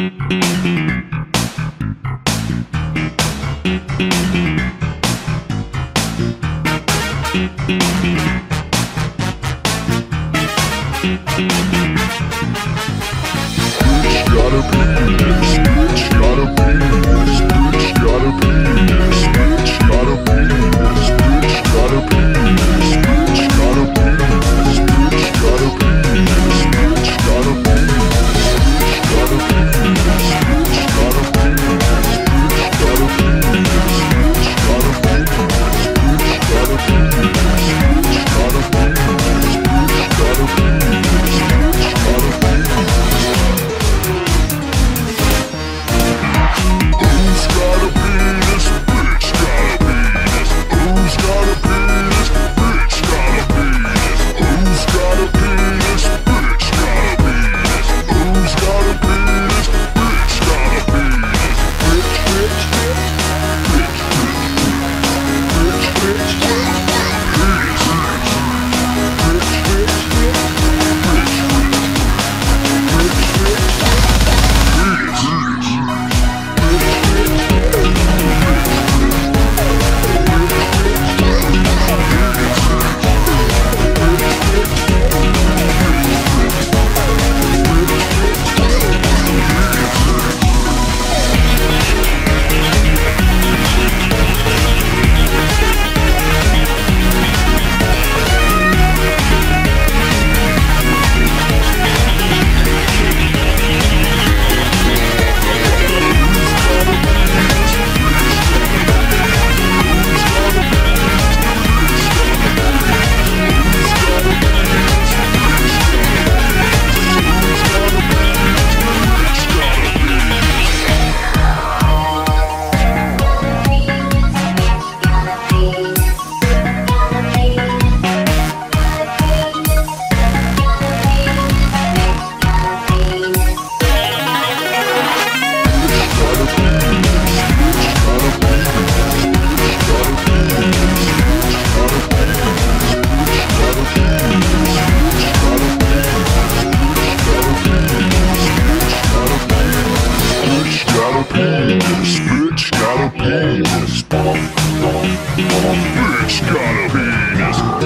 It's gotta be me. Bitch gotta pay this. Bitch gotta pay.